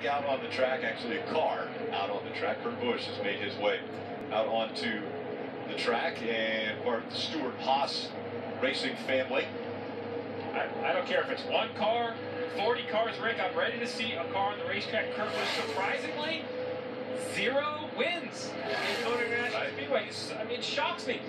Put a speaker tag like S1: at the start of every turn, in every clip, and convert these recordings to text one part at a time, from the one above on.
S1: back out on the track, actually a car out on the track. Kurt Busch has made his way out onto the track and part of the Stewart-Haas racing family.
S2: I, I, don't care if it's one car, 40 cars, Rick. I'm ready to see a car on the racetrack. Kurt Busch, surprisingly, zero wins in Motor International Speedway. I mean, it shocks me.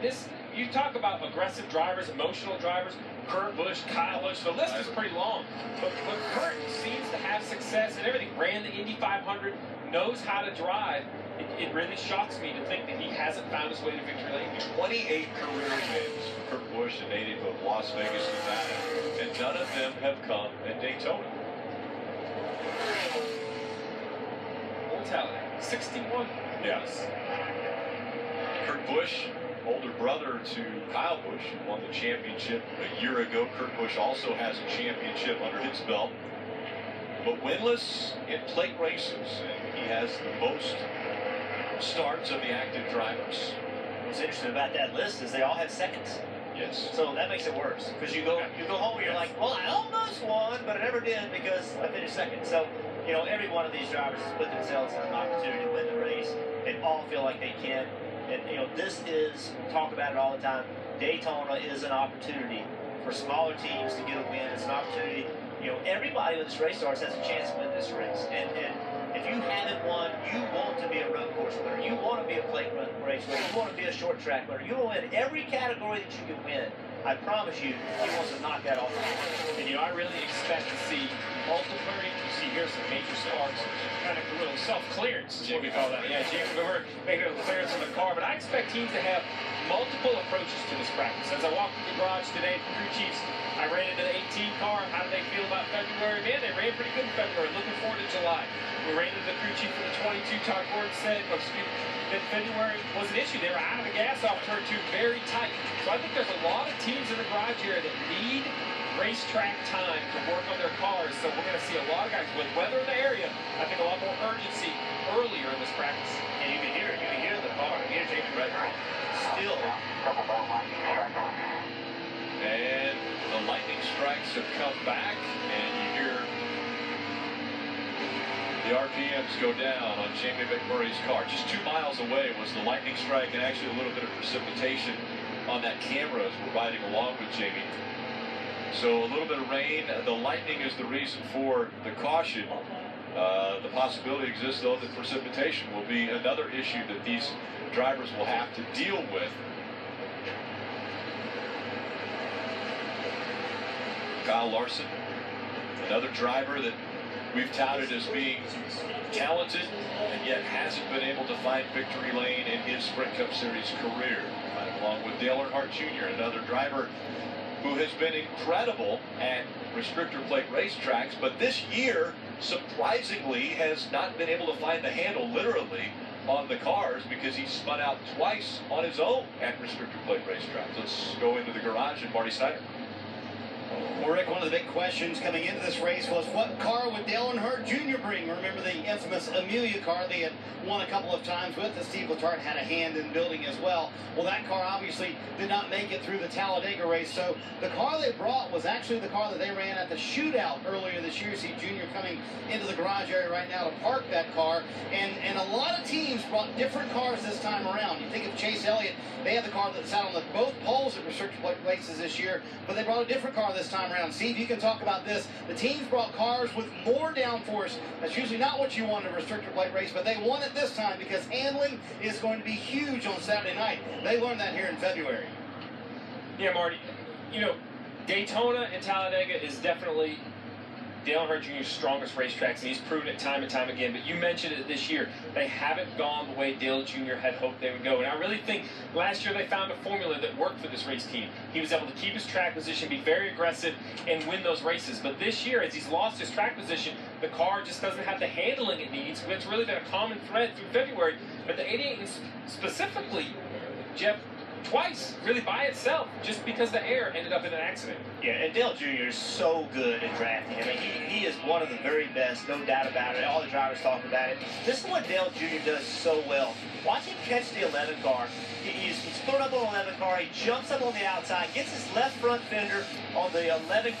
S2: This you talk about aggressive drivers, emotional drivers. Kurt Busch, Kyle Busch. The list is pretty long, but, but Kurt seems to have success in everything. Ran the Indy 500, knows how to drive. It, it, really shocks me to think that he hasn't found his way to victory lane.
S1: 28 career wins for Kurt Busch, a native of Las Vegas, Nevada, and none of them have come at Daytona.
S2: Mortality, 61.
S1: Yes. Kurt Busch older brother to Kyle Busch, who won the championship a year ago. Kurt Busch also has a championship under his belt, but winless in plate races, and he has the most starts of the active drivers.
S3: What's interesting about that list is they all have seconds.
S1: Yes.
S3: So that makes it worse because you go you go home and you're like, well, I almost won, but I never did because I finished second. So you know, every one of these drivers has put themselves in an opportunity to win the race. They all feel like they can. And, you know, this is, talk about it all the time, Daytona is an opportunity for smaller teams to get a win. It's an opportunity, you know, everybody with this race starts has a chance to win this race. And, and if you haven't won, you want to be a road course winner. You want to be a plate run race winner. You want to be a short track winner. You want to win every category that you can win. I promise you, he wants to knock that off.
S2: I really expect to see multiple. You see here some major sparks, kind of a little self-clearance is what we call that. Yeah, Jake, we're making a clearance in the car, but I expect teams to have multiple approaches to this practice. As I walked through the garage today, the crew chiefs, I ran into the 18 car. How do they feel about February? Man, they ran pretty good in February. Looking forward to July. We ran into the crew chief for the 22. Todd Gordon said, oh, February was an issue. They were out of the gas off turn two, very tight. So I think there's a lot of teams in the garage here that need racetrack time to work on their cars. So we're going to see a lot of guys with weather in the area. I think a lot more urgency earlier in this practice.
S3: And you can hear it. You can hear the car. Here's Jamie Redmond. Still.
S1: And the lightning strikes have come back, and you hear the RPMs go down on Jamie McMurray's car. Just two miles away was the lightning strike and actually a little bit of precipitation on that camera as we're riding along with Jamie. So a little bit of rain. The lightning is the reason for the caution. Uh, the possibility exists, though, that precipitation will be another issue that these drivers will have to deal with. Kyle Larson, another driver that we've touted as being talented and yet hasn't been able to find victory lane in his Sprint Cup Series career. Along with Dale Earnhardt Jr., another driver who has been incredible at restrictor plate racetracks, but this year, surprisingly, has not been able to find the handle, literally, on the cars because he spun out twice on his own at restrictor plate racetracks. Let's go into the garage and Marty Snider.
S4: Well, Rick, one of the big questions coming into this race was what car would Dale Earnhardt Jr. bring? Remember the infamous Amelia car they had won a couple of times with, Steve Letarte had a hand in building as well. Well, that car obviously did not make it through the Talladega race, so the car they brought was actually the car that they ran at the shootout earlier this year. See Junior coming into the garage area right now to park that car, and, and a lot of teams brought different cars this time around. You think of Chase Elliott, they had the car that sat on the, both poles at research races this year, but they brought a different car this time around. Steve, you can talk about this. The teams brought cars with more downforce. That's usually not what you want in a restrictor plate race, but they won it this time because handling is going to be huge on Saturday night. They learned that here in February.
S2: Yeah, Marty, you know, Daytona and Talladega is definitely Dale Earnhardt Jr.'s strongest racetracks, and he's proven it time and time again. But you mentioned it this year. They haven't gone the way Dale Jr. had hoped they would go. And I really think last year they found a formula that worked for this race team. He was able to keep his track position, be very aggressive, and win those races. But this year, as he's lost his track position, the car just doesn't have the handling it needs. It's really been a common thread through February. But the 88 specifically, Jeff, twice, really by itself, just because the air ended up in an accident.
S3: Yeah, and Dale Jr. is so good at drafting. I mean, he, he is one of the very best, no doubt about it. All the drivers talk about it. This is what Dale Jr. does so well. Watch him catch the 11 car. He, he's, he's thrown up on the 11 car. He jumps up on the outside, gets his left front fender on the 11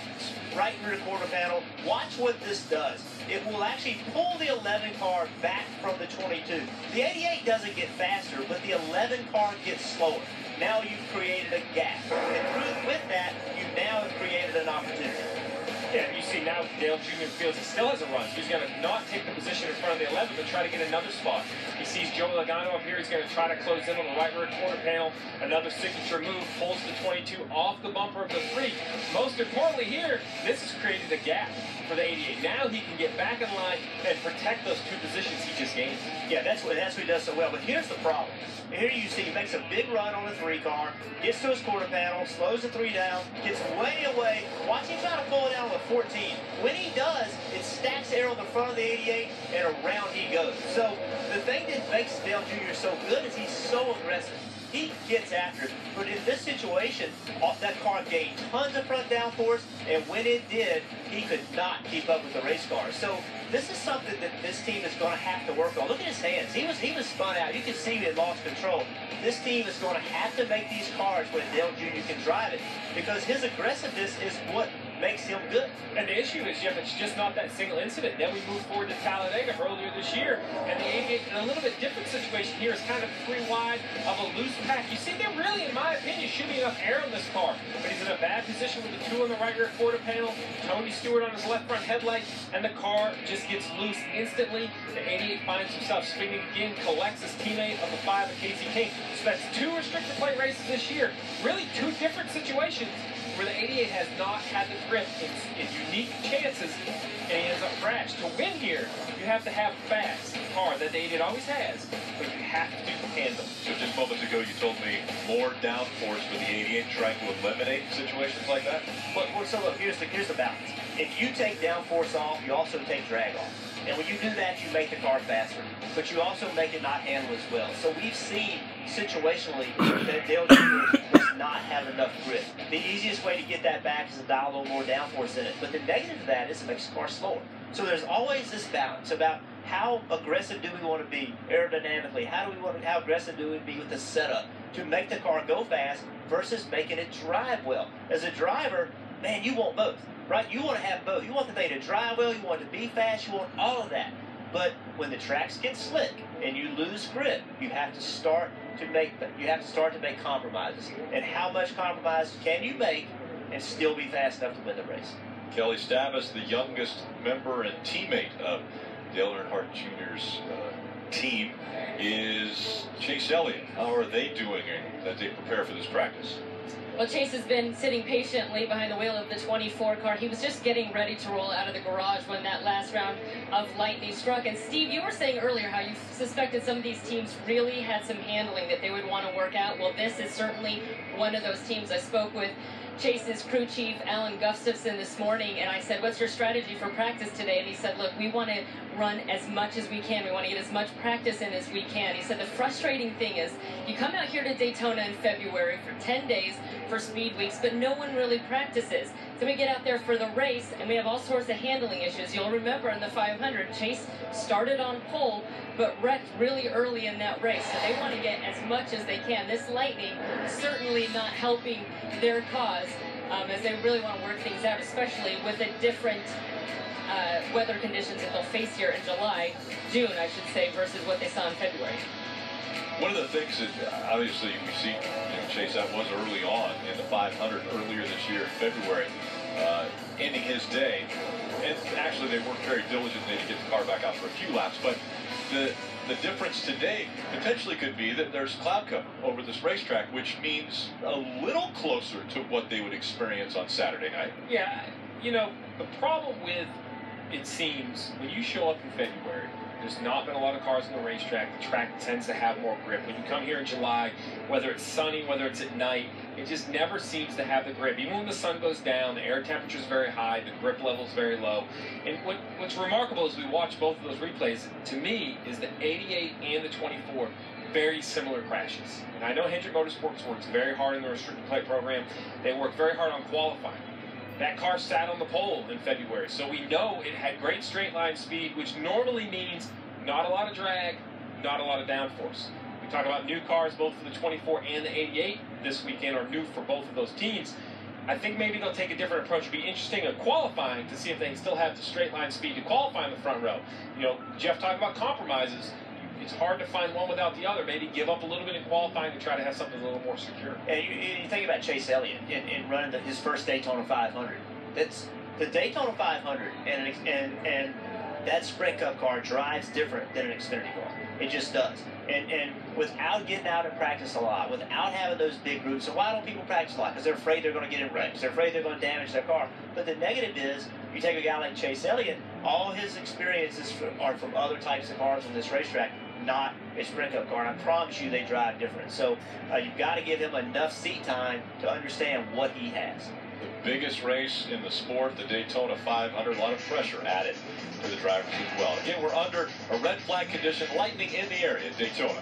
S3: right rear quarter panel. Watch what this does. It will actually pull the 11 car back from the 22. The 88 doesn't get faster, but the 11 car gets slower. Now you've created a gap. And with that, you now have created an opportunity.
S2: Yeah, you see now Dale Jr. feels he still has a run, so he's going to not take the position in front of the 11, but try to get another spot. He sees Joey Logano up here. He's going to try to close in on the right rear quarter panel. Another signature move, pulls the 22 off the bumper of the 3. Most importantly here, this has created a gap for the 88. Now he can get back in line and protect those two positions he just gained.
S3: Yeah, that's what that's what he does so well. But here's the problem. Here you see he makes a big run on the three car, gets to his quarter panel, slows the three down, gets way away. Watch him try to pull it down with 14. When he does, it stacks air on the front of the 88 and around he goes. So the thing that makes Dale Jr. so good is he's so aggressive. He gets after it. But in this situation, off that car gained tons of front downforce, and when it did, he could not keep up with the race car. So this is something that this team is going to have to work on. Look at his hands. He was he was spun out. You can see he lost control. This team is going to have to make these cars when Dale Jr. can drive it because his aggressiveness is what makes him good.
S2: And the issue is, Jeff, it's just not that single incident. Then we move forward to Talladega earlier this year, and the 88 in a little bit different situation here is kind of three wide of a loose pack. You see, there really, in my opinion, should be enough air on this car, but he's in a bad position with the two on the right rear quarter panel, Tony Stewart on his left front headlight, and the car just gets loose instantly. The 88 finds himself spinning again, collects his teammate of the five of Kasey Kahne. So that's two restrictor plate races this year. Really two different situations where the 88 has not had the grip in, in unique chances and he ends up crash. To win here, you have to have fast car that the 88 always has, but you have to handle.
S1: So just moments ago you told me more downforce for the 88 trying to eliminate situations like that?
S3: But, well, so look, here's the, here's the balance. If you take downforce off, you also take drag off. And when you do that, you make the car faster, but you also make it not handle as well. So we've seen situationally that Dale The easiest way to get that back is to dial a little more downforce in it. But the negative of that is it makes the car slower. So there's always this balance about how aggressive do we want to be aerodynamically? How do we want to, how aggressive do we be with the setup to make the car go fast versus making it drive well? As a driver, man, you want both, right? You want to have both. You want the thing to drive well, you want it to be fast, you want all of that. But when the tracks get slick and you lose grip, you have to start to make you have to start to make compromises. And how much compromise can you make and still be fast enough to win the race?
S1: Kelly Stavast, the youngest member and teammate of Dale Earnhardt Jr.'s uh, team, is Chase Elliott. How are they doing as they prepare for this practice?
S5: Well, Chase has been sitting patiently behind the wheel of the 24 car. He was just getting ready to roll out of the garage when that last round of lightning struck. And Steve, you were saying earlier how you suspected some of these teams really had some handling that they would want to work out. Well, this is certainly one of those teams I spoke with. Chase's crew chief, Alan Gustafson, this morning, and I said, What's your strategy for practice today? And he said, Look, we want to run as much as we can. We want to get as much practice in as we can. He said, The frustrating thing is, you come out here to Daytona in February for 10 days for speed weeks, but no one really practices. Then we get out there for the race, and we have all sorts of handling issues. You'll remember in the 500, Chase started on pole, but wrecked really early in that race. So they want to get as much as they can. This lightning certainly not helping their cause um, as they really want to work things out, especially with the different uh, weather conditions that they'll face here in July, June, I should say, versus what they saw in February.
S1: One of the things that uh, obviously we see, you know, Chase, that was early on in the 500 earlier this year in February, uh, ending his day. And actually, they worked very diligently to get the car back out for a few laps. But the the difference today potentially could be that there's cloud cover over this racetrack, which means a little closer to what they would experience on Saturday night.
S2: Yeah, you know, the problem with it seems when you show up in February, there's not been a lot of cars on the racetrack. The track tends to have more grip. When you come here in July, whether it's sunny, whether it's at night, it just never seems to have the grip. Even when the sun goes down, the air temperature is very high, the grip level is very low. And what, what's remarkable as we watch both of those replays, to me, is the 88 and the 24 very similar crashes. And I know Hendrick Motorsports works very hard in the restrictor plate program. They work very hard on qualifying. That car sat on the pole in February, so we know it had great straight line speed, which normally means not a lot of drag, not a lot of downforce. We talk about new cars, both for the 24 and the 88 this weekend are new for both of those teams. I think maybe they'll take a different approach. It'd be interesting at qualifying to see if they can still have the straight line speed to qualify in the front row. You know, Jeff talking about compromises. It's hard to find one without the other. Maybe give up a little bit in qualifying to try to have something a little more secure.
S3: And you, you think about Chase Elliott in, in running the, his first Daytona 500. That's the Daytona 500, and and and that Sprint Cup car drives different than an Xfinity car. It just does. And and without getting out and practice a lot, without having those big groups, so why don't people practice a lot? Because they're afraid they're going to get in wrecks. They're afraid they're going to damage their car. But the negative is, you take a guy like Chase Elliott, all his experiences are from other types of cars on this racetrack, not a Sprint Cup car. And I promise you, they drive different. So uh, you've got to give him enough seat time to understand what he has
S1: the biggest race in the sport, the Daytona 500. A lot of pressure added to the drivers as well. Again, we're under a red flag condition, lightning in the area at Daytona.